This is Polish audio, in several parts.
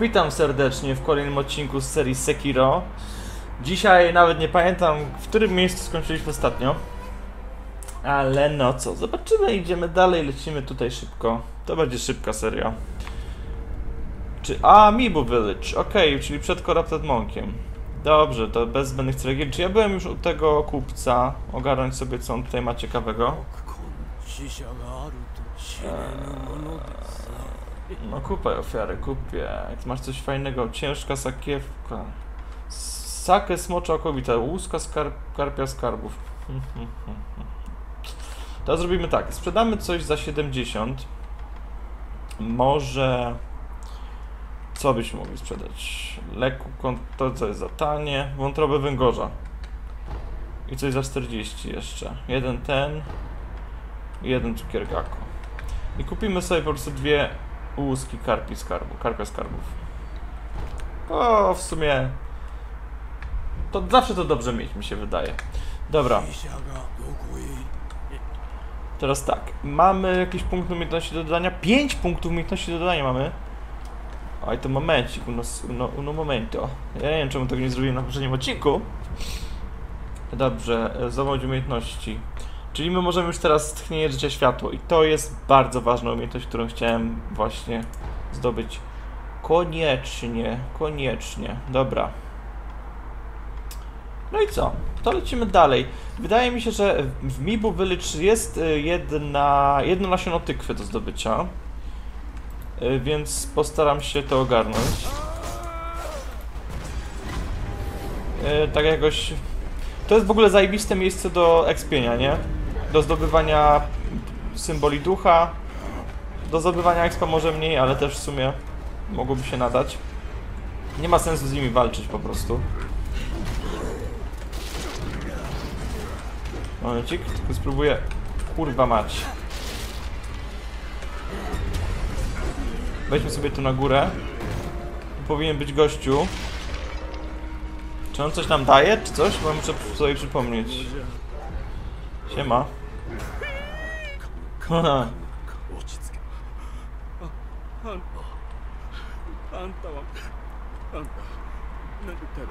Witam serdecznie w kolejnym odcinku z serii Sekiro. Dzisiaj nawet nie pamiętam, w którym miejscu skończyliśmy ostatnio. Ale no co, zobaczymy, idziemy dalej, lecimy tutaj szybko. To będzie szybka seria. Czy... A, Mibu Village, okej, czyli przed Corrupted Monkiem. Dobrze, to bez zbędnych ceregieli. Czy ja byłem już u tego kupca? Ogarnąć sobie, co on tutaj ma ciekawego. 死 No kupaj ofiarę, kupię. Jak masz coś fajnego, ciężka sakiewka. Sakę smocza okowita, łuska skar karpia skarbów. To zrobimy tak, sprzedamy coś za 70. Może... Co byśmy mogli sprzedać? Leku, to co jest za tanie. Wątrobę węgorza. I coś za 40 jeszcze. Jeden ten. i Jeden cukier gako. I kupimy sobie po prostu dwie Łuski karpi skarbu, karpia skarbów. O, w sumie... To zawsze to dobrze mieć, mi się wydaje. Dobra. Teraz tak, mamy jakiś punkt umiejętności do dodania? 5 punktów umiejętności do dodania mamy. Oj, to momencik, uno, uno, uno momento. Ja nie wiem, czemu tego nie zrobiłem na poprzednim odcinku. Dobrze, e, zawodź umiejętności. Czyli my możemy już teraz tchnienie życia światło i to jest bardzo ważna umiejętność, którą chciałem właśnie zdobyć. Koniecznie, koniecznie. Dobra. No i co? To lecimy dalej. Wydaje mi się, że w Mibu Village jest y, jedna, jedno nasiono tykwy do zdobycia. Y, Więc postaram się to ogarnąć. Y, Tak jakoś... To jest w ogóle zajebiste miejsce do ekspienia, nie? Do zdobywania symboli ducha. Do zdobywania expa może mniej, ale też w sumie mogłoby się nadać. Nie ma sensu z nimi walczyć po prostu. Momencik, tylko spróbuję... Kurwa mać. Weźmy sobie tu na górę. Tu powinien być gościu. Czy on coś nam daje, czy coś? Bo muszę sobie przypomnieć. Siema. Haha. 落ち着けああんたあんたはあんたなんただ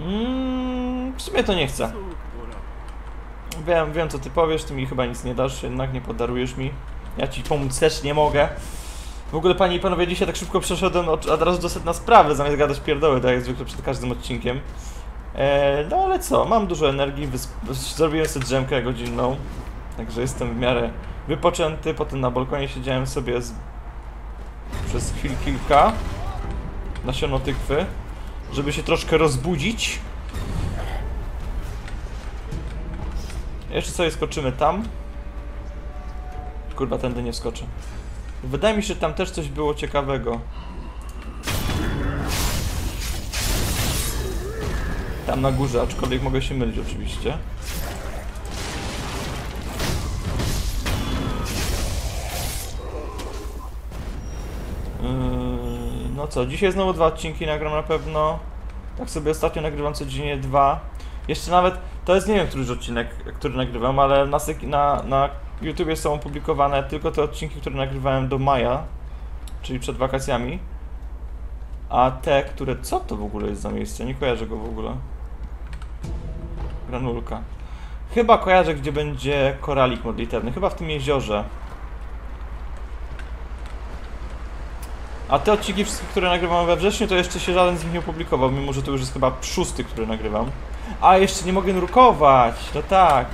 Mm, w sumie to nie chcę. そうほら Wiem, wiem co ty powiesz, ty mi chyba nic nie dasz, jednak nie podarujesz mi. Ja ci pomóc też nie mogę. W ogóle panie i panowie, dzisiaj tak szybko przeszedłem od, od razu do sedna sprawy, zamiast gadać pierdoły, tak jak zwykle przed każdym odcinkiem. E, no ale co, mam dużo energii, wys- zrobiłem sobie drzemkę godzinną, także jestem w miarę wypoczęty. Potem na balkonie siedziałem sobie z... przez chwil kilka nasiono tykwy, żeby się troszkę rozbudzić. Jeszcze sobie skoczymy tam. Kurwa, tędy nie skoczę. Wydaje mi się, że tam też coś było ciekawego. Tam na górze, aczkolwiek mogę się mylić oczywiście. Co, dzisiaj znowu dwa odcinki nagram na pewno. Tak sobie ostatnio nagrywam codziennie dwa. Jeszcze nawet, to jest nie wiem któryś odcinek, który nagrywam, ale na, na, na YouTubie są opublikowane tylko te odcinki, które nagrywałem do maja, czyli przed wakacjami. A te, które... Co to w ogóle jest za miejsce? Nie kojarzę go w ogóle. Granulka. Chyba kojarzę, gdzie będzie koralik modlitewny. Chyba w tym jeziorze. A te odcinki wszystkie, które nagrywam we wrześniu, to jeszcze się żaden z nich nie opublikował, mimo że to już jest chyba szósty, który nagrywam. A, jeszcze nie mogę nurkować! No tak.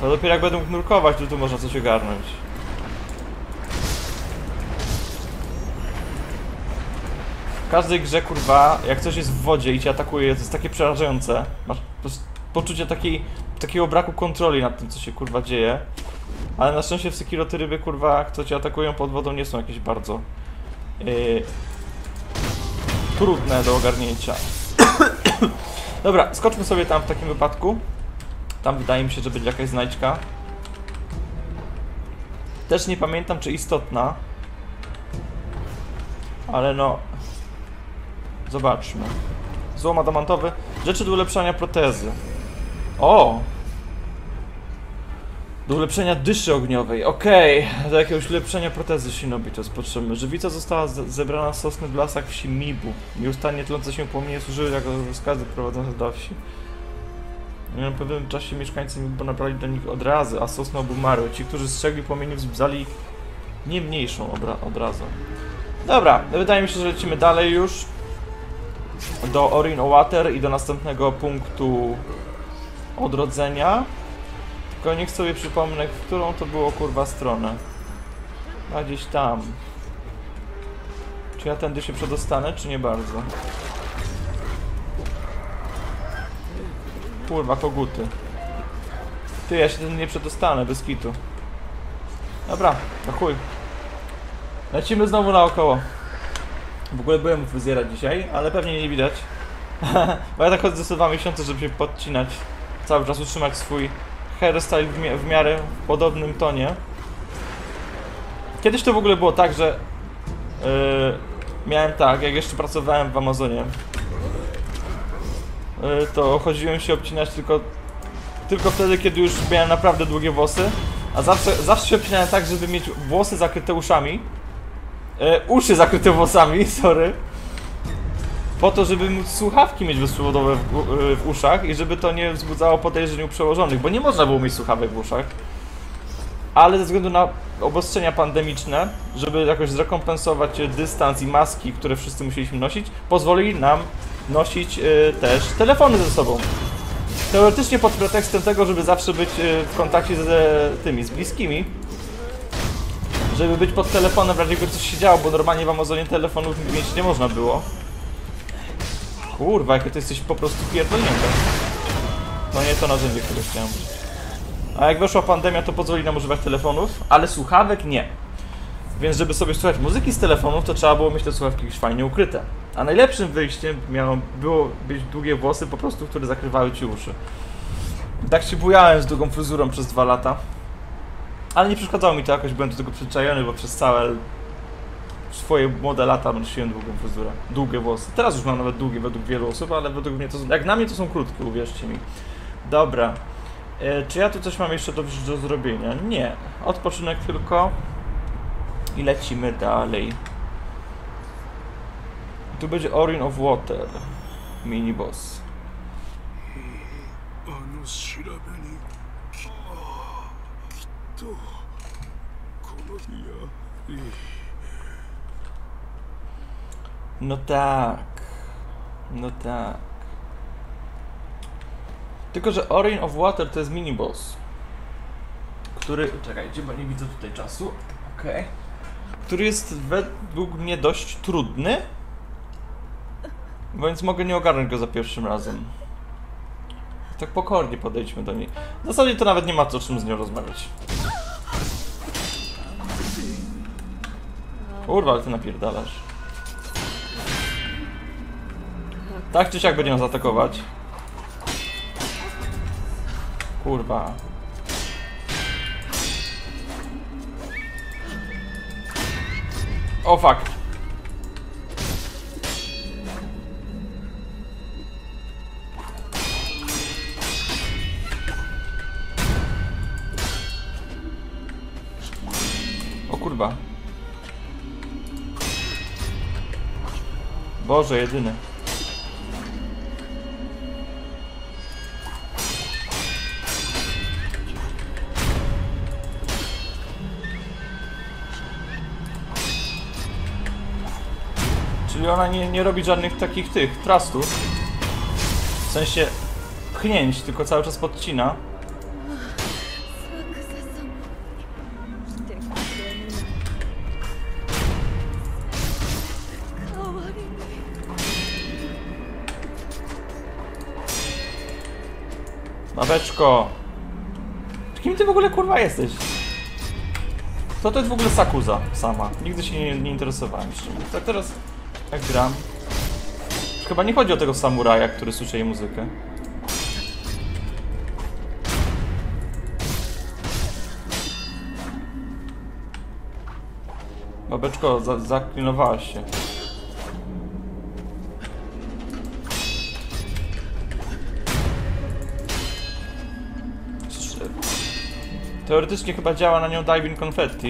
To dopiero jak będę mógł nurkować, to tu można coś ogarnąć. W każdej grze, kurwa, jak coś jest w wodzie i cię atakuje, to jest takie przerażające. Masz poczucie takiej, takiego braku kontroli nad tym, co się, kurwa, dzieje. Ale na szczęście w Sekiro te ryby, kurwa, co cię atakują pod wodą, nie są jakieś bardzo yy, trudne do ogarnięcia. Dobra, skoczmy sobie tam w takim wypadku. Tam wydaje mi się, że będzie jakaś znajdźka. Też nie pamiętam, czy istotna. Ale no... Zobaczmy. Złom adamantowy. Rzeczy do ulepszania protezy. O! Do ulepszenia dyszy ogniowej. Okej, do jakiegoś ulepszenia protezy shinobi to jest potrzebne. Żywica została ze- zebrana z sosny w lasach wsi Mibu. Nieustannie tlące się płomienie służyły jako rozkazy prowadzące do wsi. W pewnym czasie mieszkańcy Mibu nabrali do nich odrazy, a sosny obumarły. Ci, którzy strzegli płomieni wzbudzali ich nie mniejszą obra- odrazą. Dobra, wydaje mi się, że lecimy dalej już. Do Orin Water i do następnego punktu odrodzenia. Tylko niech sobie przypomnę, w którą to było kurwa stronę. A gdzieś tam. Czy ja tędy się przedostanę, czy nie bardzo? Kurwa, koguty. Ty, ja się tędy nie przedostanę, bez kitu. Dobra, to chuj. Lecimy znowu naokoło. W ogóle byłem u fryzjera dzisiaj, ale pewnie nie widać. Bo ja tak chodzę dwa miesiące, żeby się podcinać. Cały czas utrzymać swój hairstyle w, mi- w miarę w podobnym tonie. Kiedyś to w ogóle było tak, że yy, miałem tak, jak jeszcze pracowałem w Amazonie, yy, to chodziłem się obcinać tylko, tylko wtedy, kiedy już miałem naprawdę długie włosy. A zawsze, zawsze się obcinałem tak, żeby mieć włosy zakryte uszami. Yy, uszy zakryte włosami, sorry. Po to, żeby móc słuchawki mieć bezprzewodowe w, w uszach i żeby to nie wzbudzało podejrzeń u przełożonych, bo nie można było mieć słuchawek w uszach. Ale ze względu na obostrzenia pandemiczne, żeby jakoś zrekompensować e, dystans i maski, które wszyscy musieliśmy nosić, pozwolili nam nosić e, też telefony ze sobą. Teoretycznie pod pretekstem tego, żeby zawsze być e, w kontakcie ze tymi, z bliskimi, żeby być pod telefonem w razie gdyby coś się działo, bo normalnie w Amazonie telefonów mieć nie można było. Kurwa, jakie ty jesteś po prostu pierdolnięte. No nie to narzędzie, które chciałem użyć. A jak weszła pandemia, to pozwoli nam używać telefonów, ale słuchawek nie. Więc żeby sobie słuchać muzyki z telefonów, to trzeba było mieć te słuchawki jakieś fajnie ukryte. A najlepszym wyjściem miało, było być długie włosy, po prostu, które zakrywały ci uszy. Tak się bujałem z długą fryzurą przez dwa lata. Ale nie przeszkadzało mi to jakoś, byłem do tego przyzwyczajony, bo przez całe swoje młode lata nosiłem długą fryzurę, długie włosy. Teraz już mam nawet długie według wielu osób, ale według mnie to są, jak na mnie to są krótkie, uwierzcie mi. Dobra. E, czy ja tu coś mam jeszcze do, do zrobienia? Nie. Odpoczynek tylko. I lecimy dalej. Tu będzie Orin of Water. Mini boss. あ No tak. No tak. Tylko, że Orin of Water to jest mini boss. Który. Czekajcie, bo nie widzę tutaj czasu. Okej. Który jest według mnie dość trudny. Więc mogę nie ogarnąć go za pierwszym razem. Tak pokornie podejdźmy do niej. W zasadzie to nawet nie ma co czym z nią rozmawiać. Kurwa, ale ty napierdalasz. Tak czy siak będzie nas atakować. Kurwa. O fuck. O kurwa. Boże, jedyny. czyli ona nie, nie robi żadnych takich tych trustów. W sensie pchnięć, tylko cały czas podcina. Babeczko! Kim ty w ogóle kurwa jesteś? To to jest w ogóle Sakuza sama. Nigdy się nie, nie interesowałem. Tak teraz jak gram. Chyba nie chodzi o tego samuraja, który słyszy jej muzykę. Babeczko, za, zaklinowałaś się. Teoretycznie chyba działa na nią Diving Confetti.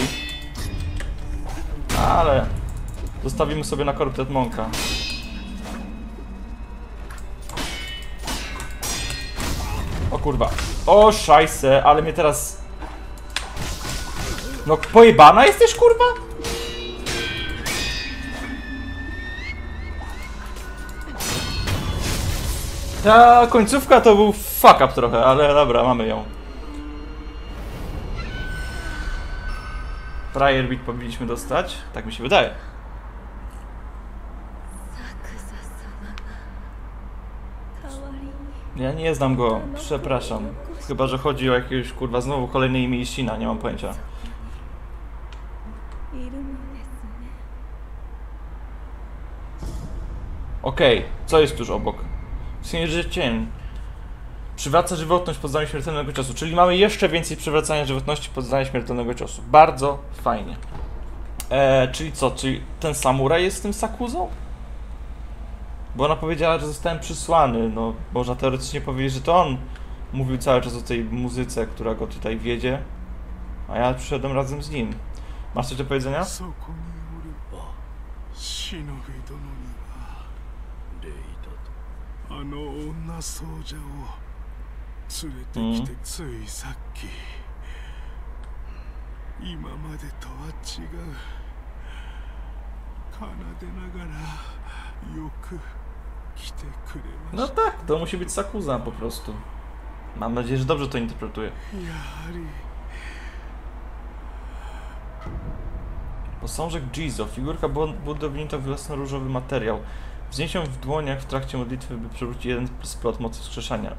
Ale zostawimy sobie na Corrupted Monka. O kurwa. O szajse, ale mnie teraz... No pojebana jesteś kurwa? Ta końcówka to był fuck up trochę, ale dobra, mamy ją. Prior beat powinniśmy dostać, tak mi się wydaje. Ja nie znam go, przepraszam. Chyba, że chodzi o jakiegoś kurwa znowu kolejny imię Ishina, nie mam pojęcia. Okej, okay, co jest tuż obok? Księży cień. Przywraca żywotność pod zdaniem śmiertelnego ciosu. Czyli mamy jeszcze więcej przywracania żywotności pod zdaniem śmiertelnego ciosu. Bardzo fajnie. Eee, czyli co? Czyli ten samuraj jest tym sakuzą? Bo ona powiedziała, że zostałem przysłany. No, można teoretycznie powiedzieć, że to on mówił cały czas o tej muzyce, która go tutaj wiedzie. A ja przyszedłem razem z nim. Masz coś do powiedzenia? そこにおる忍び殿にはレイだとあの女僧者を連れてきてついさっき、今までとは違う奏でながらよく来てくれま No tak, to musi być Sakuza po prostu. Mam nadzieję, że dobrze to interpretuję. Posążek Jizo, figurka budownicza w jasno-różowy materiał. Wzniesią w dłoniach w trakcie modlitwy, by przywrócić jeden splot mocy wskrzeszania.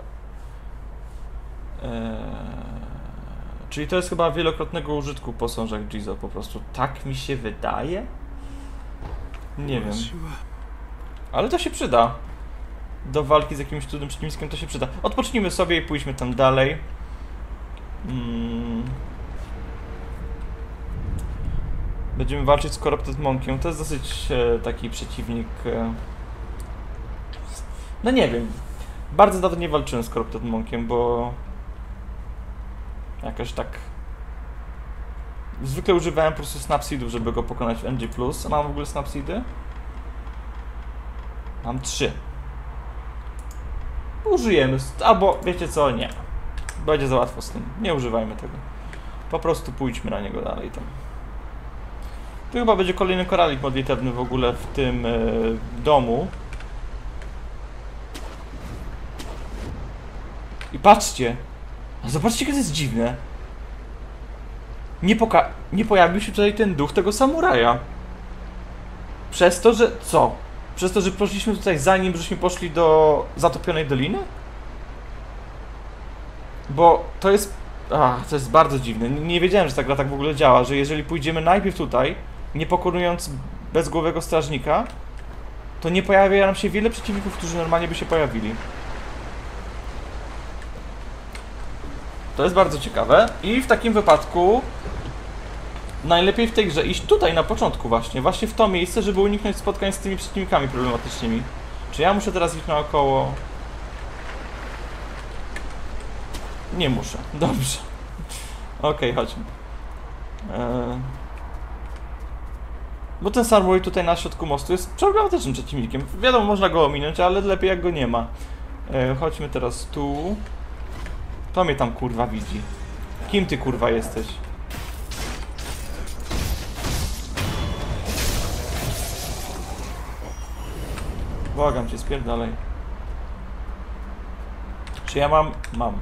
Eee... Czyli to jest chyba wielokrotnego użytku posążek Jizo po prostu. Tak mi się wydaje? Nie wiem. Ale to się przyda. Do walki z jakimś trudnym przeciwnikiem to się przyda. Odpocznijmy sobie i pójdźmy tam dalej. Hmm. Będziemy walczyć z Corrupted Monkiem. To jest dosyć e, taki przeciwnik... E... No nie wiem. Bardzo dawno nie walczyłem z Corrupted Monkiem, bo... Jakoś tak... Zwykle używałem po prostu Snapseedów, żeby go pokonać w NG+. A mam w ogóle Snapseedy? Mam trzy. Użyjemy, albo wiecie co, nie. Będzie za łatwo z tym. Nie używajmy tego. Po prostu pójdźmy na niego dalej tam. Tu chyba będzie kolejny koralik modlitewny w ogóle w tym e, domu. I patrzcie. Zobaczcie, to jest dziwne. Nie, nie pojawił się tutaj ten duch tego samuraja. Przez to, że... co? Przez to, że poszliśmy tutaj zanim żeśmy poszli do zatopionej doliny? Bo to jest... A, to jest bardzo dziwne. Nie wiedziałem, że ta gra tak w ogóle działa, że jeżeli pójdziemy najpierw tutaj, nie pokonując bezgłowego strażnika, to nie pojawia nam się wiele przeciwników, którzy normalnie by się pojawili. To jest bardzo ciekawe i w takim wypadku najlepiej w tej grze iść tutaj na początku właśnie, właśnie w to miejsce, żeby uniknąć spotkań z tymi przeciwnikami problematycznymi. Czy ja muszę teraz iść naokoło? Nie muszę. Dobrze. Okej, chodźmy. Eee... Bo ten Samurai tutaj na środku mostu jest problematycznym przeciwnikiem. Wiadomo, można go ominąć, ale lepiej jak go nie ma. Eee, chodźmy teraz tu. To mnie tam kurwa widzi. Kim ty kurwa jesteś? Błagam cię, spierdalaj. Czy ja mam? Mam.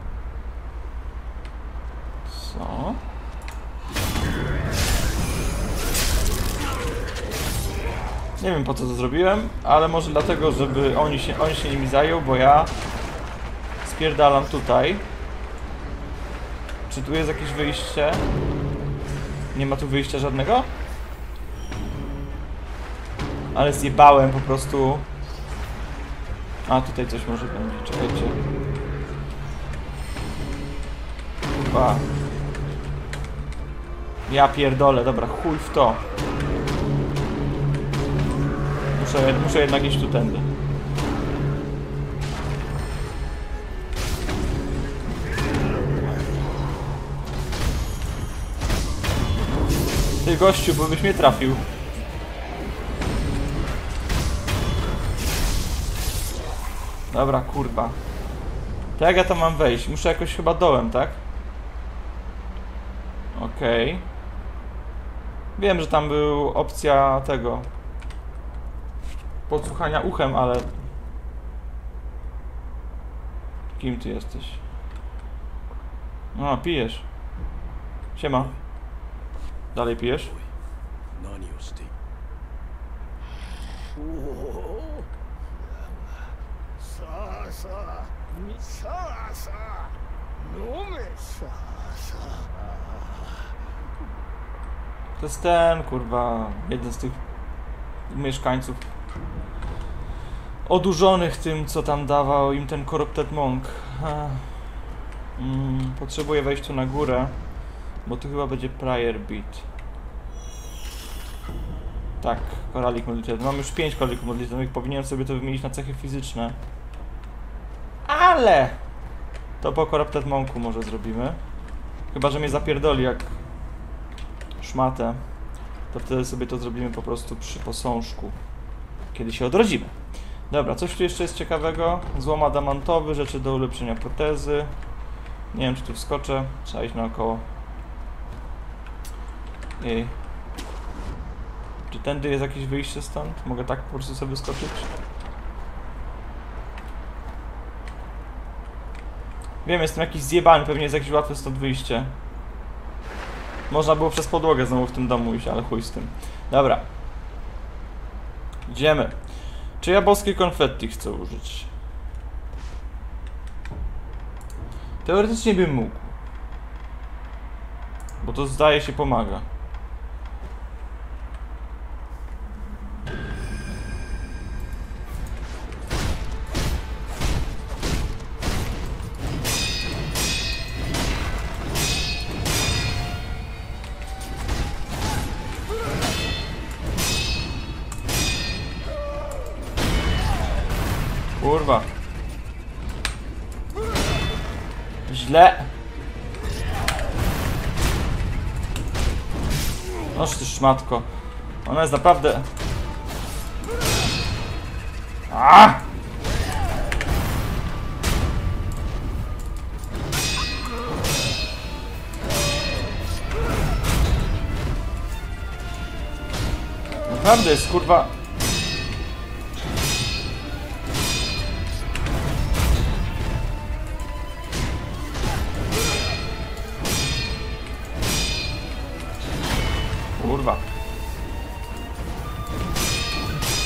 Co? Nie wiem po co to zrobiłem, ale może dlatego, żeby oni się, on się nimi zajął, bo ja spierdalam tutaj. Czy tu jest jakieś wyjście? Nie ma tu wyjścia żadnego? Ale zjebałem po prostu. A tutaj coś może będzie, czekajcie. Kurwa. Ja pierdolę, dobra, chuj w to. Muszę, muszę jednak iść tu tędy. Ty gościu, bo byś mnie trafił. Dobra, kurwa. To jak ja tam mam wejść? Muszę jakoś chyba dołem, tak? Okej. Okay. Wiem, że tam był opcja tego... Podsłuchania uchem, ale... Kim ty jesteś? No, pijesz. Siema. Dalej pijesz? Nani さあさあみさあさあ飲めさあさあ To jest ten, kurwa, jeden z tych mieszkańców odurzonych tym, co tam dawał im ten Corrupted Monk. Ha. Mm, potrzebuję wejść tu na górę, bo tu chyba będzie Prior Beat. Tak, koralik modlitewny. Mam już 5 koralików modlitewnych, powinienem sobie to wymienić na cechy fizyczne. Ale! To po Corrupted Monku może zrobimy. Chyba, że mnie zapierdoli jak szmatę, to wtedy sobie to zrobimy po prostu przy posążku, kiedy się odrodzimy. Dobra, coś tu jeszcze jest ciekawego. Złom adamantowy, rzeczy do ulepszenia protezy. Nie wiem, czy tu wskoczę. Trzeba iść naokoło. Jej. Czy tędy jest jakieś wyjście stąd? Mogę tak po prostu sobie skoczyć? Wiem, jestem jakiś zjebany, pewnie jest jakieś łatwe stąd wyjście. Można było przez podłogę znowu w tym domu iść, ale chuj z tym. Dobra. Idziemy. Czy ja boskie konfetti chcę użyć? Teoretycznie bym mógł. Bo to zdaje się pomaga. Szmatko. Ona jest naprawdę... A! Naprawdę jest kurwa...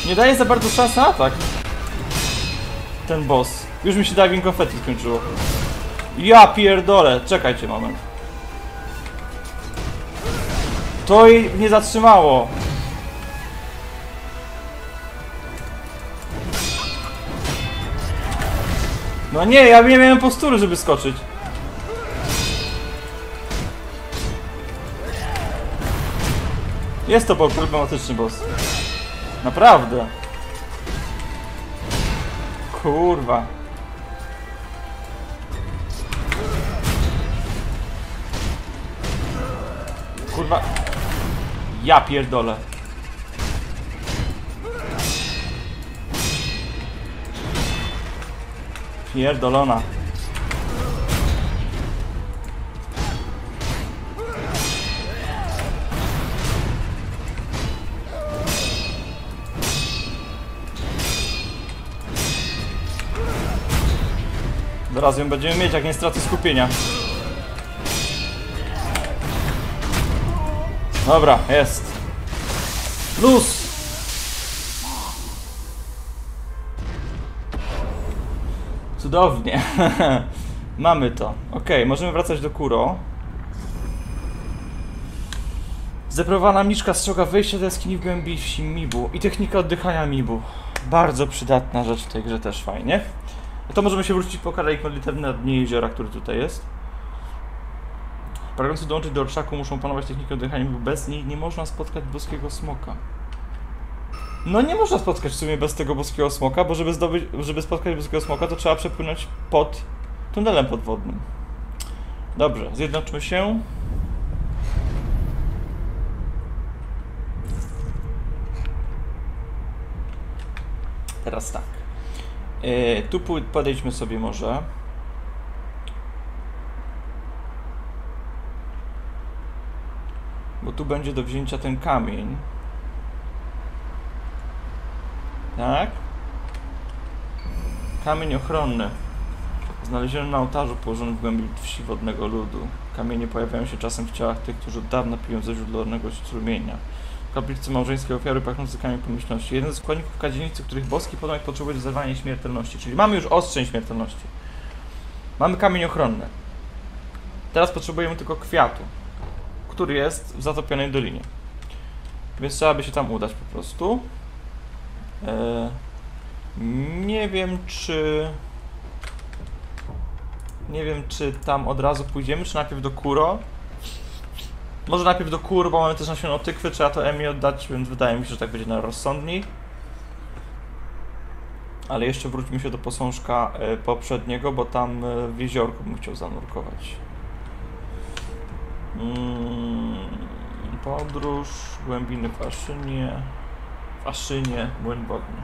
Nie daje za bardzo szans na atak. Ten boss. Już mi się diving confetti skończyło. Ja pierdolę. Czekajcie moment. To jej nie zatrzymało. No nie, ja nie miałem postury, żeby skoczyć. Jest to problematyczny boss. Naprawdę. Kurwa. Kurwa. Ja pierdolę. Pierdolona. Zaraz ją będziemy mieć, jak nie stracę skupienia. Dobra, jest. Luz! Cudownie. Mamy to. Ok, możemy wracać do Kuro. Zeprowana mniszka strzega wyjścia do jaskini w głębi wsi Mibu i technika oddychania Mibu. Bardzo przydatna rzecz w tej grze też fajnie. No to możemy się wrócić po karalik modlitewny na dnie jeziora, który tutaj jest. Pragnący dołączyć do orszaku muszą panować technikę oddychania, bo bez niej nie można spotkać boskiego smoka. No nie można spotkać w sumie bez tego boskiego smoka, bo żeby, zdobyć, żeby spotkać boskiego smoka, to trzeba przepłynąć pod tunelem podwodnym. Dobrze, zjednoczmy się. Teraz tak. Yy, tu podejdźmy sobie może. Bo tu będzie do wzięcia ten kamień. Tak? Kamień ochronny. Znaleziony na ołtarzu położonym w głębi wsi wodnego ludu. Kamienie pojawiają się czasem w ciałach tych, którzy od dawna piją ze źródlanego strumienia. Kaplicy małżeńskiej ofiary pachnące kamień pomyślności. Jeden z składników kadzielnicy, których boski potomek potrzebuje do zerwania śmiertelności. Czyli mamy już ostrzeń śmiertelności. Mamy kamień ochronny. Teraz potrzebujemy tylko kwiatu, który jest w zatopionej dolinie. Więc trzeba by się tam udać po prostu. Eee, nie wiem, czy. Nie wiem, czy tam od razu pójdziemy, czy najpierw do Kuro. Może najpierw do Kur, bo mamy też nasiono tykwy, trzeba to Emi oddać, więc wydaje mi się, że tak będzie najrozsądniej. Ale jeszcze wróćmy się do posążka e, poprzedniego, bo tam e, w jeziorku bym chciał zanurkować. Mm, podróż, głębiny w Aszynie, w Aszynie, młyn wodny.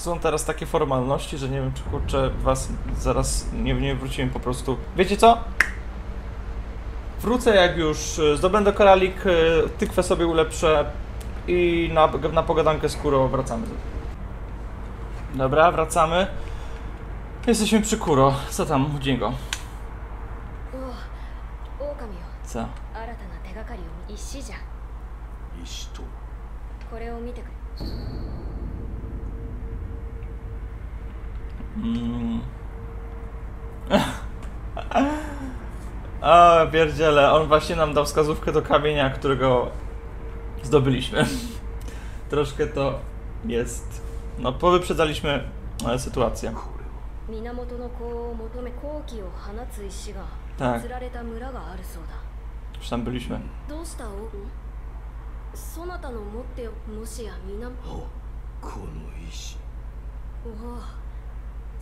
Są teraz takie formalności, że nie wiem, czy kurczę was zaraz nie, nie wróciłem po prostu. Wiecie co? Wrócę jak już y, zdobędę koralik, y, tykwę sobie ulepszę i na, na pogadankę z Kuro wracamy. Dobra, wracamy. Jesteśmy przy Kuro. Co tam u niego? お狼よ Co? 新たな手がかりを見石じゃ石とこれを見てくれ Mm. O, pierdziele, on właśnie nam dał wskazówkę do kamienia, którego zdobyliśmy. Troszkę to jest... No, powyprzedzaliśmy e, sytuację. これは源の子を求め好機を放つ石がはい釣られた村があるそうだ Już tam byliśmy. どうしたおんそなたの持ってよもしや源あこの石おお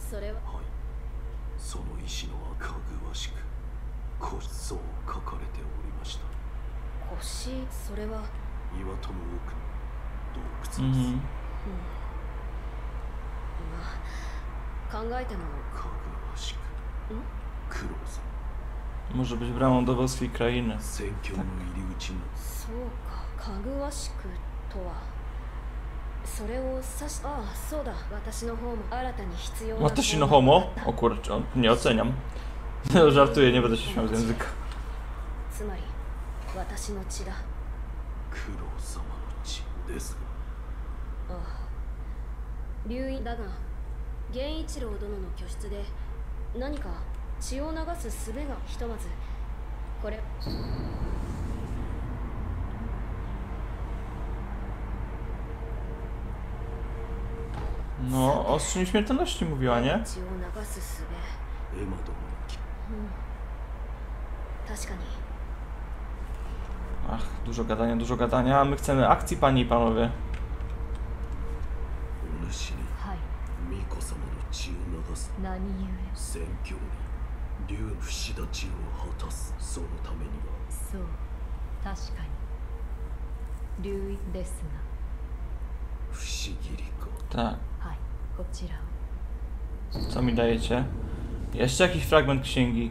それは。はい。その石のはかぐわしくこそう書かれておりました。星それは？岩戸の奥の洞窟です、Mhm. まあ考えても。かぐわしく九郎さん Może być bramą do boskiej krainy. 戦況の入り口のそうか。かぐわしくとはそれを指しああそうだ私の方も新たに必要な Watashi no homo? O kurczę, on- nie oceniam. Żartuję, nie będę się śmiał z języka. つまり私の血だ九郎様の血ですがああ流院だが源一郎殿の居室で何か血を流す術がひとまずこれ No, o strzeniu śmiertelności mówiła, nie? 血を流す術エマ殿の木確かに Ach, dużo gadania, dużo gadania. a My chcemy akcji, panie i panowie. お主にはい巫女様の血を流す何故戦況に竜の不死立ちを果たすそのためにはそう確かに流院です 不思議理か Tak. がはいこちらを Co mi dajecie? Jeszcze jakiś fragment księgi.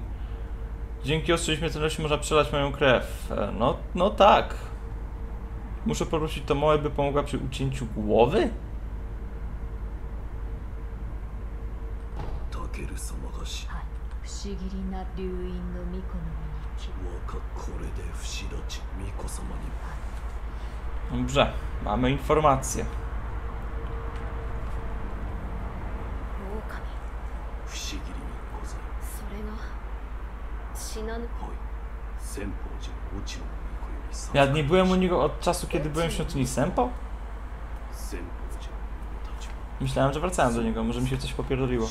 Dzięki ostrej śmiertelności można przelać moją krew. E, No, no tak. Muszę poprosić to małe, by pomogła przy ucięciu głowy? タケル様がしはい不思議な流院の巫女の身に気わかこれで不死立ち巫女様に Dobrze, mamy informację. Ja nie byłem u niego od czasu, kiedy byłem w świątyni Sempo? Myślałem, że wracałem do niego, może mi się coś popierdoliło.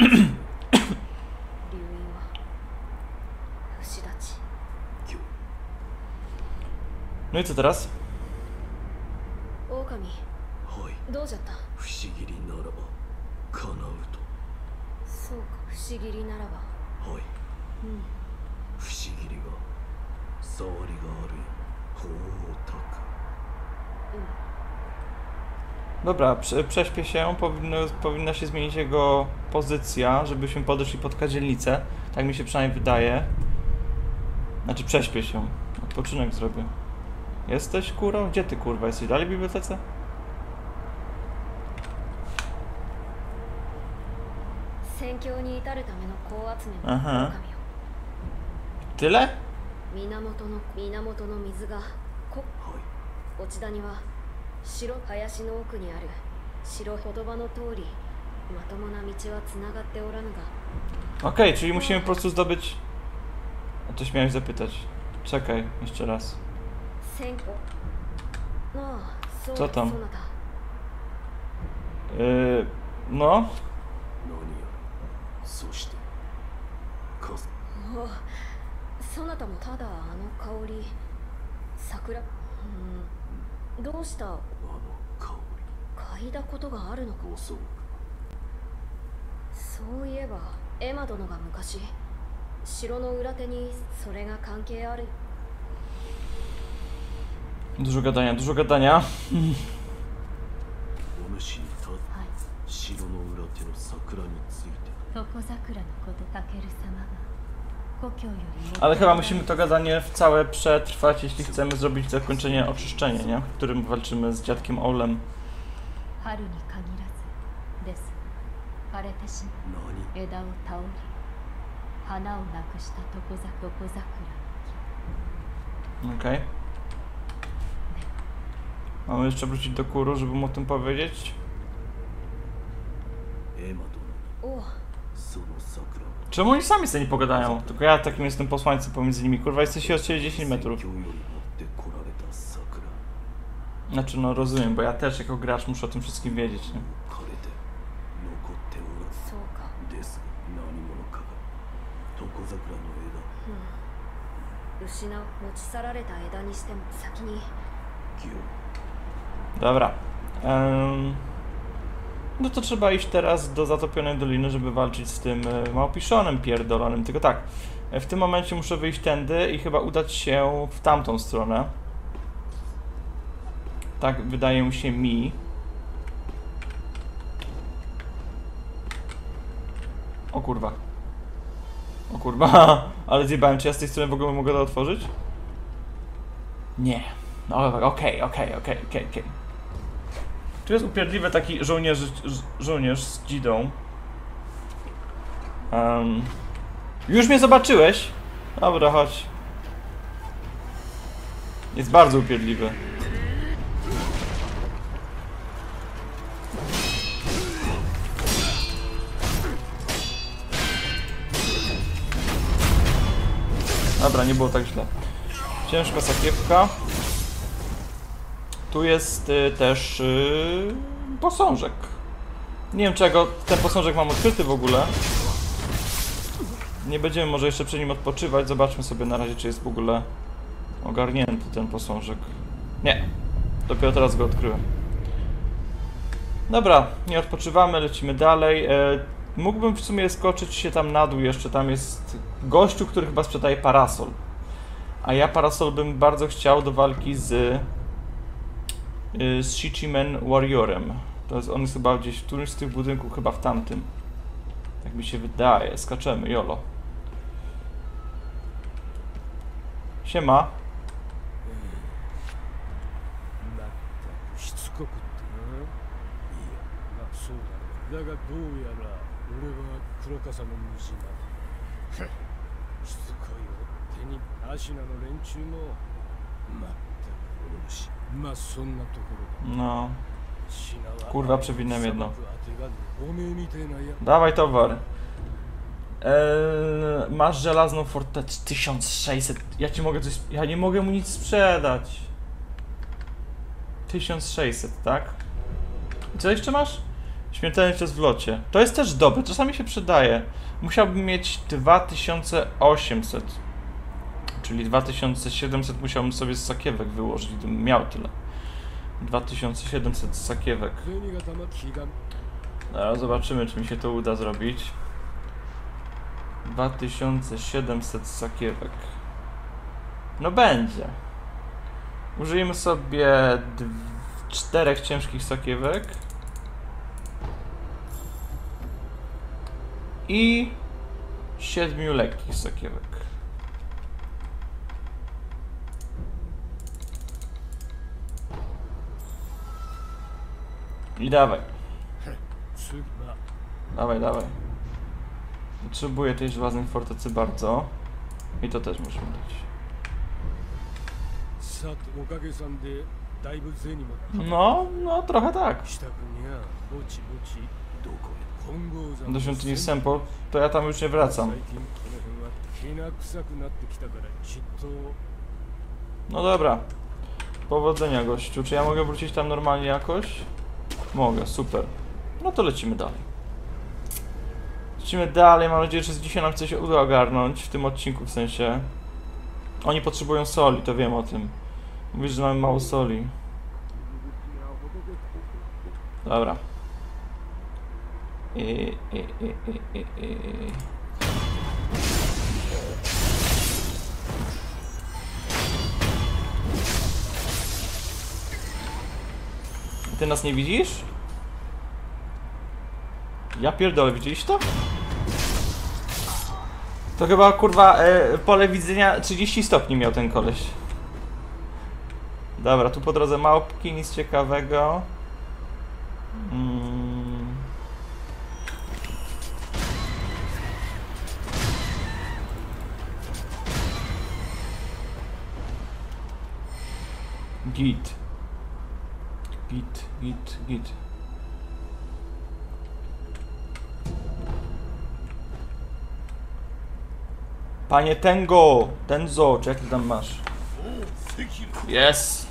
No i co teraz? 狼は はいどうじゃった不思議にならば叶うとそうか不思議りならばはいうん不思議が触りがある法をたく Dobra, prze, prześpię się, powinno, powinna się zmienić jego pozycja, żebyśmy podeszli pod kadzielnicę. Tak mi się przynajmniej wydaje. Znaczy prześpię się. Odpoczynek zrobię. Jesteś kurą? Gdzie ty kurwa? Jesteś dalej w bibliotece? 戦況に至るための高集めのあは狼よ Tyle? 源の源の水がこはい落ち谷は白林の奥にある白言葉の通りまともな道はつながっておらぬが Okej, czyli musimy po prostu zdobyć... A coś miałeś zapytać. Czekaj, jeszcze raz. 戦果ああそうちょっと。そなた Yy, no. そなたもただあの香り。桜。うん。どうした？あの香嗅いだことがあるのか。そうそういえばエマ殿が昔城の裏手にそれが関係ある Dużo gadania, dużo gadania. Ale chyba musimy to gadanie w całe przetrwać, jeśli chcemy zrobić zakończenie oczyszczenia, nie? W którym walczymy z dziadkiem Olem. Okej. Okay. Mamy jeszcze wrócić do Kuru, żeby mu o tym powiedzieć? Czemu oni sami sobie nie pogadają? Tylko ja takim jestem posłańcem pomiędzy nimi. Kurwa, jesteś od ciebie 10 metrów. Znaczy, no rozumiem, bo ja też jako gracz muszę o tym wszystkim wiedzieć, nie? Hmm. Dobra. Em, no to trzeba iść teraz do Zatopionej Doliny, żeby walczyć z tym e, małpiszonem pierdolonym. Tylko tak, e, w tym momencie muszę wyjść tędy i chyba udać się w tamtą stronę. Tak wydaje się mi. O kurwa. O kurwa, ale zjebałem, czy ja z tej strony w ogóle mogę to otworzyć? Nie. No, Okej, okej, okej, okej, okej. Tu jest upierdliwy taki żołnierz, żołnierz z dzidą. Em, już mnie zobaczyłeś? Dobra, chodź. Jest bardzo upierdliwy. Dobra, nie było tak źle. Ciężka sakiewka. Tu jest y, też y, posążek. Nie wiem czego ten posążek mam odkryty w ogóle. Nie będziemy może jeszcze przy nim odpoczywać. Zobaczmy sobie na razie, czy jest w ogóle ogarnięty ten posążek. Nie. Dopiero teraz go odkryłem. Dobra, nie odpoczywamy, lecimy dalej. E, mógłbym w sumie skoczyć się tam na dół jeszcze. Tam jest gościu, który chyba sprzedaje parasol. A ja parasol bym bardzo chciał do walki z z Shichimen Warriorem. To jest, on jest chyba gdzieś w którymś z tych budynków, chyba w tamtym. Tak mi się wydaje. Skaczemy, jolo. Siema. ま ったくしつこくってな。まあそうだろう。だがどうやら俺は黒笠の虫だ。ふんしつこいよ。手に足なの連中も。まったくお主。まあそんなところだ。 No. 品は Kurwa, przewinąłem jedno. 砂漠当てがねおめえみたいなや Dawaj towar. Eee, masz żelazną fortecę 1600. Ja ci mogę coś. Ja nie mogę mu nic sprzedać. 1600, tak? I co jeszcze masz? Śmiertelny czas w locie. To jest też dobre, czasami się przydaje. Musiałbym mieć 2800. Czyli 2700 musiałbym sobie z sakiewek wyłożyć, gdybym miał tyle. 2700 sakiewek. No, Zaraz zobaczymy, czy mi się to uda zrobić. 2700 sakiewek. No będzie. Użyjmy sobie czterech ciężkich sakiewek. I siedmiu lekkich sakiewek. I dawaj. Dawaj, dawaj. Potrzebuję tej żelaznej fortecy bardzo. I to też musimy. dać. No, no trochę tak. Do świątyni Sempo, to ja tam już nie wracam. No dobra. Powodzenia gościu. Czy ja mogę wrócić tam normalnie jakoś? Mogę, super. No to lecimy dalej. Lecimy dalej, mam nadzieję, że dzisiaj nam coś uda ogarnąć w tym odcinku w sensie. Oni potrzebują soli, to wiem o tym. Mówisz, że mamy mało soli. Dobra. I, i, i, i, i, i. Ty nas nie widzisz? Ja pierdolę, widzieliście to? To chyba kurwa e, pole widzenia 30 stopni miał ten koleś. Dobra, tu po drodze małpki, nic ciekawego. Mm. Git git, git, git. Panie Tengo, Tenzo, czy tam masz? Yes!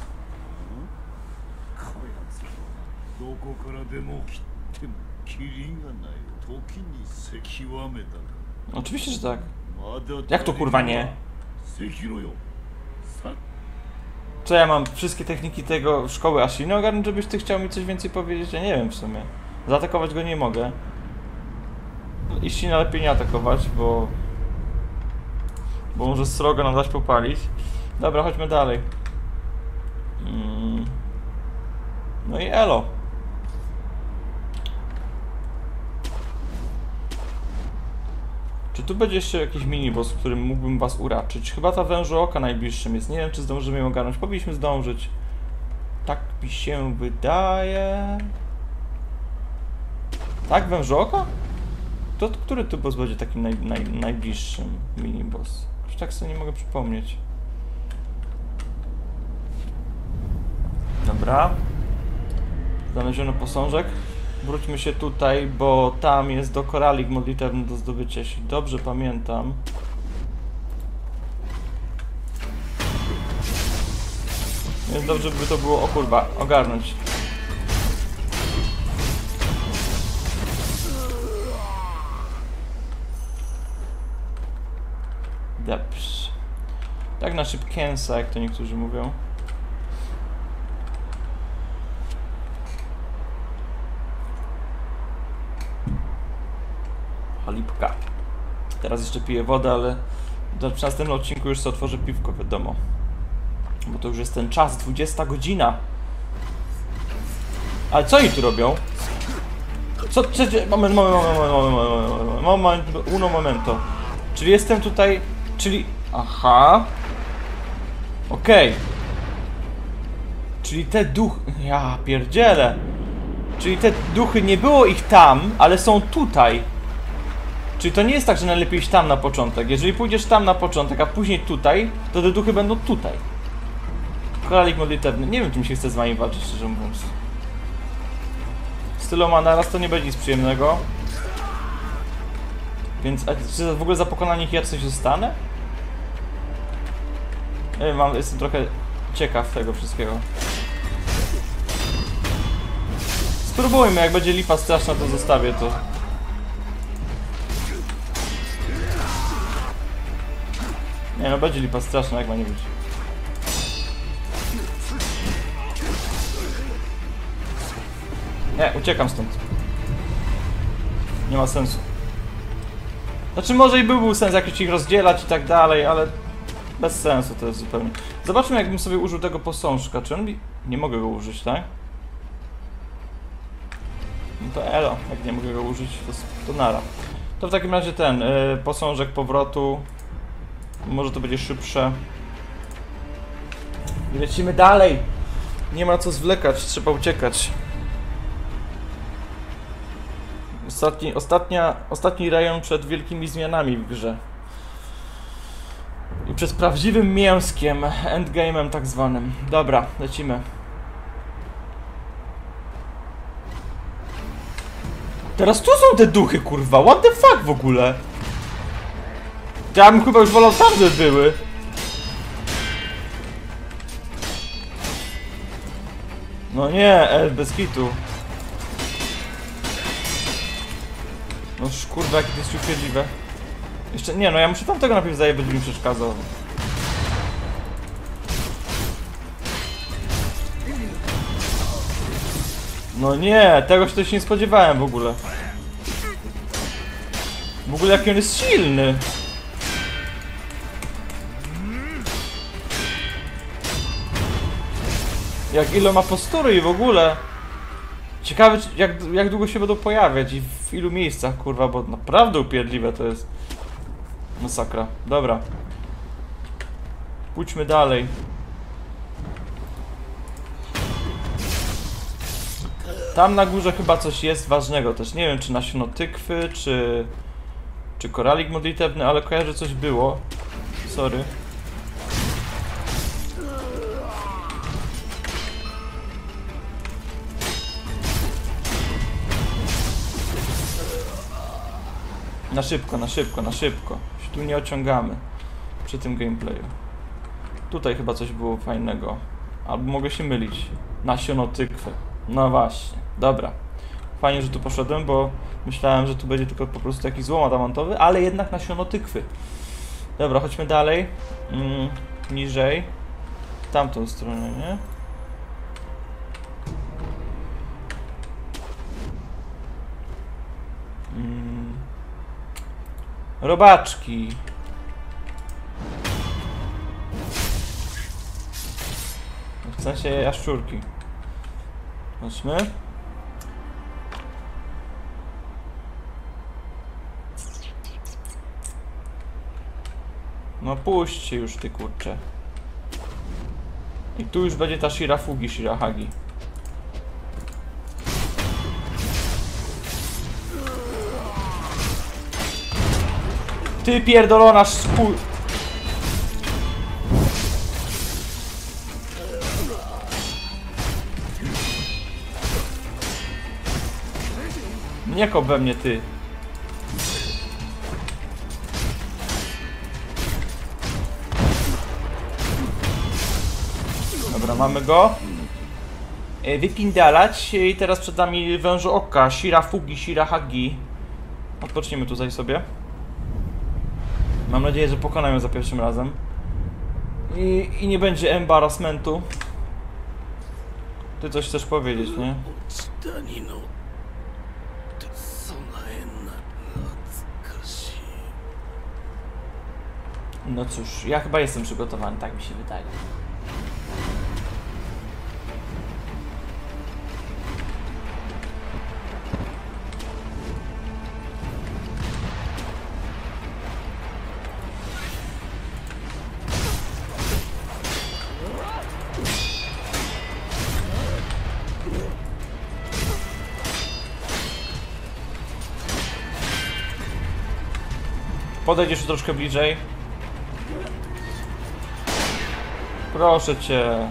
Oczywiście, że tak. Jak to kurwa nie? Co ja mam wszystkie techniki tego szkoły Ashiny ogarnąć, żebyś ty chciał mi coś więcej powiedzieć? Ja nie wiem w sumie. Zaatakować go nie mogę. Ishina lepiej nie atakować, bo... Bo może srogo nam dać popalić. Dobra, chodźmy dalej. Mm. No i elo. Tu będzie jeszcze jakiś miniboss, w którym mógłbym was uraczyć? Chyba ta wężo oka najbliższym jest. Nie wiem, czy zdążymy ją ogarnąć. Powinniśmy zdążyć. Tak mi się wydaje. Tak, wężo oka? To który tu boss będzie takim naj, naj, najbliższym miniboss? Już tak sobie nie mogę przypomnieć. Dobra. Znaleziono posążek. Wróćmy się tutaj, bo tam jest do koralik modlitewny do zdobycia, jeśli dobrze pamiętam. Więc dobrze by to było, o kurwa, ogarnąć. Dobrze. Tak na szybkięsa, jak to niektórzy mówią. Chalipka. Teraz jeszcze piję wodę, ale przy następnym odcinku już sobie otworzę piwko, wiadomo. Bo to już jest ten czas, 20 godzina. Ale co oni tu robią? Co? co moment, moment, moment, moment, moment, moment, moment, uno momento. Czyli jestem tutaj, czyli... Aha. Okej. Czyli te duchy... Ja pierdzielę. Czyli te duchy, nie było ich tam, ale są tutaj. Czyli to nie jest tak, że najlepiej iść tam na początek. Jeżeli pójdziesz tam na początek, a później tutaj, to te duchy będą tutaj. Koralik modlitewny. Nie wiem, czy mi się chce z wami walczyć, szczerze mówiąc. Z tyloma naraz to nie będzie nic przyjemnego. Więc, a czy w ogóle za pokonanie ich ja coś zostanę? Nie wiem, mam, jestem trochę ciekaw tego wszystkiego. Spróbujmy, jak będzie lipa straszna, to zostawię to. Nie no, będzie lipa straszna, jak ma nie być. Nie, uciekam stąd. Nie ma sensu. Znaczy może i byłby sens jakiś ich rozdzielać i tak dalej, ale bez sensu to jest zupełnie. Zobaczmy jakbym sobie użył tego posążka. Czy on mi... Nie mogę go użyć, tak? No to elo, jak nie mogę go użyć, to, to nara. To w takim razie ten, y, posążek powrotu. Może to będzie szybsze. I lecimy dalej. Nie ma co zwlekać, trzeba uciekać. Ostatni, ostatnia, ostatni rejon przed wielkimi zmianami w grze. I przed prawdziwym mięskiem, endgame'em tak zwanym. Dobra, lecimy. Teraz tu są te duchy, kurwa, what the fuck w ogóle? To Ja bym chyba już wolał tam, żeby były. No nie, e, bez kitu. No kurwa, jakie to jest upierdliwe. Jeszcze, nie no, ja muszę tamtego najpierw zajebać, mi przeszkadzał. No nie, tego się nie spodziewałem w ogóle. W ogóle jaki on jest silny. Jak ile ma postury i w ogóle. Ciekawe jak, jak długo się będą pojawiać i w ilu miejscach kurwa, bo naprawdę upierdliwe to jest. Masakra. Dobra. Pójdźmy dalej. Tam na górze chyba coś jest ważnego też. Nie wiem czy nasiono tykwy, czy... Czy koralik modlitewny, ale kojarzę coś było. Sorry. Na szybko, na szybko, na szybko. Się tu nie ociągamy przy tym gameplayu. Tutaj chyba coś było fajnego. Albo mogę się mylić. Nasiono tykwy. No właśnie, dobra. Fajnie, że tu poszedłem, bo myślałem, że tu będzie tylko po prostu jakiś złom adamantowy, ale jednak nasiono tykwy. Dobra, chodźmy dalej. Mm, niżej. Tamtą stronę, nie? Robaczki. W sensie jaszczurki. Chodźmy. No puśćcie już ty kurcze. I tu już będzie ta Shirafugi Shirahagi. Ty pierdolona szku... Nie kop we mnie ty. Dobra, mamy go. E, Wypindalać i teraz przed nami wężu oka, Shirafugi, Shirahagi. Odpoczniemy tutaj sobie. Mam nadzieję, że pokonam ją za pierwszym razem. I, i nie będzie embarrassmentu. Ty coś chcesz powiedzieć, nie? No cóż, ja chyba jestem przygotowany, tak mi się wydaje. Podejdź jeszcze troszkę bliżej. Proszę cię.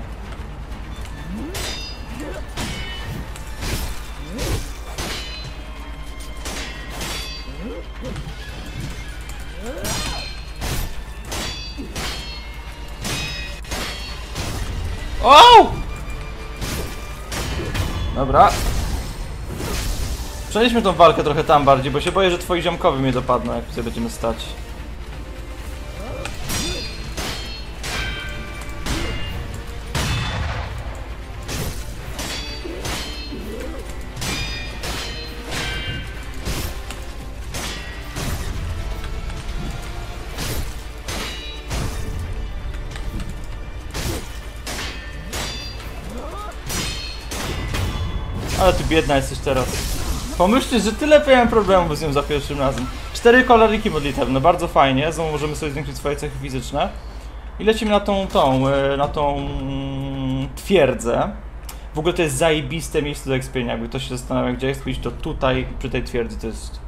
O! Dobra. Przenieśmy tą walkę trochę tam bardziej, bo się boję, że twoi ziomkowie mnie dopadną, jak tutaj będziemy stać. Ale ty biedna jesteś teraz. Pomyślcie, że tyle miałem problemów z nią za pierwszym razem. Cztery koloriki modlitewne, bardzo fajnie. Znowu możemy sobie zwiększyć swoje cechy fizyczne. I lecimy na tą, tą, e, na tą mm, twierdzę. W ogóle to jest zajebiste miejsce do ekspienia. Jakby ktoś się zastanawia, gdzie ekspić, to tutaj, przy tej twierdzy, to jest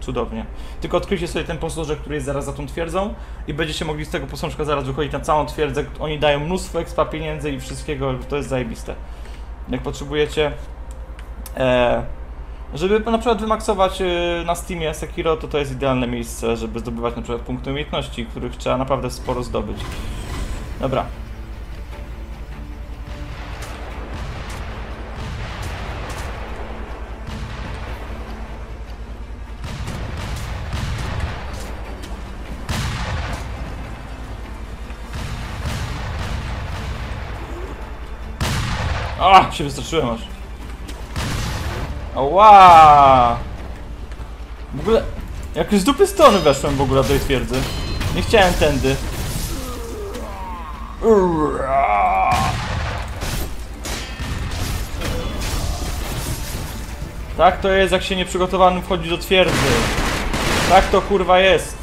cudownie. Tylko odkryjcie sobie ten posążek, który jest zaraz za tą twierdzą i będziecie mogli z tego posążka zaraz wychodzić na całą twierdzę. Oni dają mnóstwo expa pieniędzy i wszystkiego, to jest zajebiste. Jak potrzebujecie e, żeby na przykład wymaksować e, na Steamie Sekiro, to to jest idealne miejsce, żeby zdobywać na przykład punkty umiejętności, których trzeba naprawdę sporo zdobyć. Dobra. A, się wystraszyłem aż. Ała! W ogóle, jak z dupy strony weszłem w ogóle do tej twierdzy. Nie chciałem tędy. Ura! Tak to jest, jak się nieprzygotowanym wchodzi do twierdzy. Tak to kurwa jest.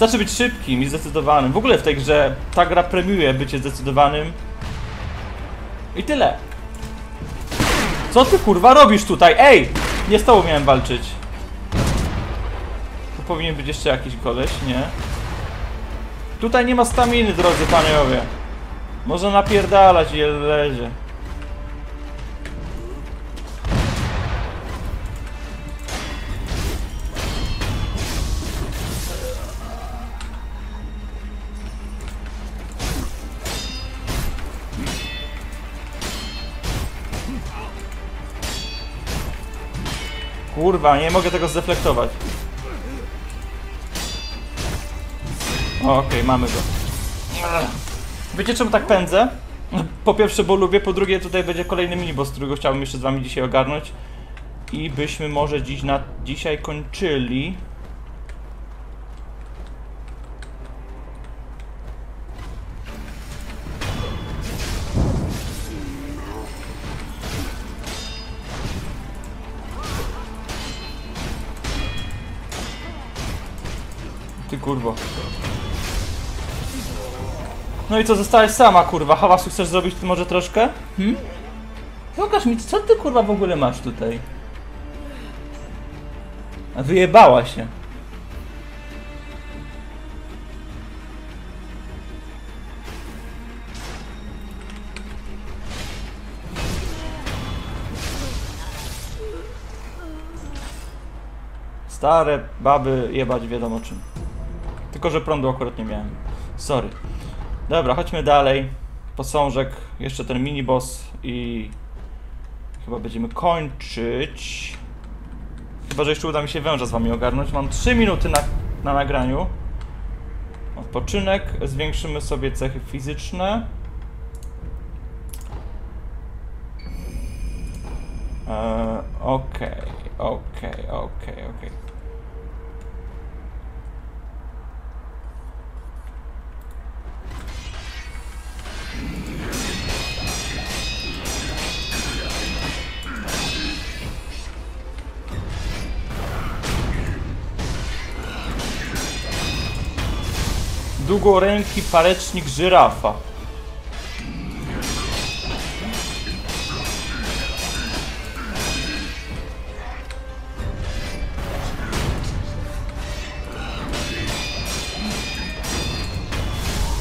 Wystarczy być szybkim i zdecydowanym. W ogóle w tej grze ta gra premiuje bycie zdecydowanym. I tyle. Co ty kurwa robisz tutaj? Ej! Nie z tobą miałem walczyć. Tu powinien być jeszcze jakiś koleś, nie? Tutaj nie ma staminy, drodzy panowie. Można napierdalać i lezie. Kurwa, nie mogę tego zdeflektować. Okej, mamy go. Wiecie czemu tak pędzę? Po pierwsze, bo lubię, po drugie tutaj będzie kolejny miniboss, którego chciałbym jeszcze z wami dzisiaj ogarnąć. I byśmy może dziś na dzisiaj kończyli. I co, zostałeś sama, kurwa. Hałasu chcesz zrobić ty może troszkę? Hmm? Pokaż mi, co ty kurwa w ogóle masz tutaj? A wyjebała się. Stare baby jebać wiadomo czym. Tylko, że prądu akurat nie miałem. Sorry. Dobra, chodźmy dalej. Posążek, jeszcze ten miniboss i chyba będziemy kończyć. Chyba, że jeszcze uda mi się węża z wami ogarnąć. Mam 3 minuty na, na nagraniu. Odpoczynek. Zwiększymy sobie cechy fizyczne. Eee, Okej, okej, okej, okej. Długoręki palecznik żyrafa.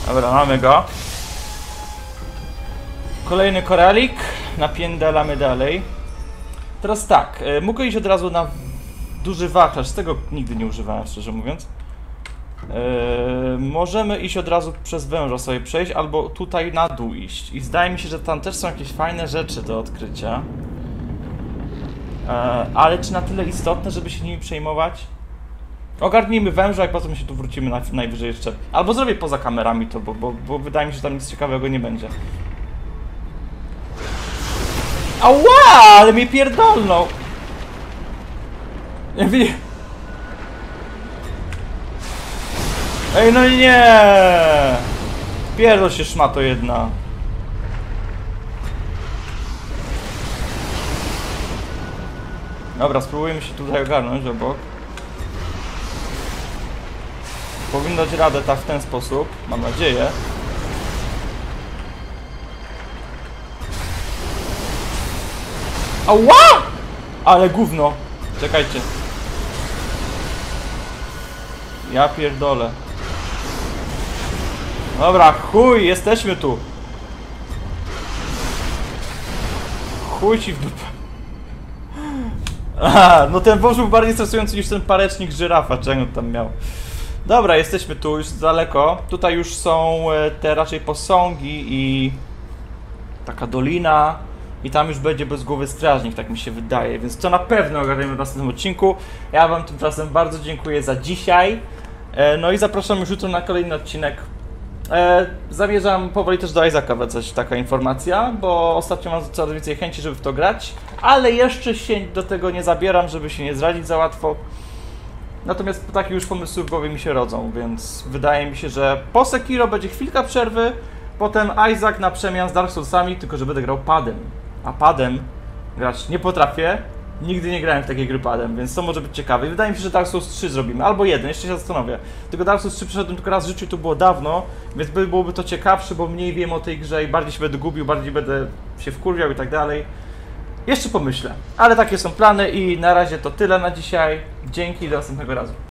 Dobra, mamy go. Kolejny koralik. Napiędalamy dalej. Teraz tak, e, mogę iść od razu na duży wachlarz. Tego nigdy nie używałem, szczerze mówiąc. Eee, możemy iść od razu przez węża sobie przejść, albo tutaj na dół iść. I zdaje mi się, że tam też są jakieś fajne rzeczy do odkrycia. Eee, ale czy na tyle istotne, żeby się nimi przejmować? Ogarnijmy węża i potem się tu wrócimy na, najwyżej jeszcze. Albo zrobię poza kamerami to, bo, bo, bo wydaje mi się, że tam nic ciekawego nie będzie. Ała! Ale mnie pierdolną! Ja Ej, no nie! Pierdol się szmato jedna. Dobra, spróbujemy się tutaj ogarnąć obok. Powinno dać radę tak w ten sposób, mam nadzieję. Ała! Ale gówno. Czekajcie. Ja pierdolę. Dobra, chuj, jesteśmy tu. Chuj ci w dupę. Aha, no ten wąż był bardziej stresujący niż ten parecznik żyrafa, czego tam miał. Dobra, jesteśmy tu, już daleko. Tutaj już są e, te raczej posągi i taka dolina. I tam już będzie bez głowy strażnik, tak mi się wydaje. Więc to na pewno ogarniemy w następnym odcinku. Ja Wam tymczasem bardzo dziękuję za dzisiaj. E, No i zapraszam już jutro na kolejny odcinek. E, zamierzam powoli też do Isaaca wracać taka informacja, bo ostatnio mam coraz więcej chęci, żeby w to grać, ale jeszcze się do tego nie zabieram, żeby się nie zradzić za łatwo. Natomiast takie już pomysły w głowie mi się rodzą, więc wydaje mi się, że po Sekiro będzie chwilka przerwy, potem Isaac na przemian z Dark Soulsami, tylko że będę grał padem. A padem grać nie potrafię, nigdy nie grałem w takiej gry padem, więc to może być ciekawe. I wydaje mi się, że Dark Souls 3 zrobimy, albo jeden, jeszcze się zastanowię. Tylko Dark Souls 3 przeszedłem tylko raz w życiu, to było dawno, więc by, byłoby to ciekawsze, bo mniej wiem o tej grze i bardziej się będę gubił, bardziej będę się wkurwiał i tak dalej. Jeszcze pomyślę, ale takie są plany i na razie to tyle na dzisiaj. Dzięki i do następnego razu.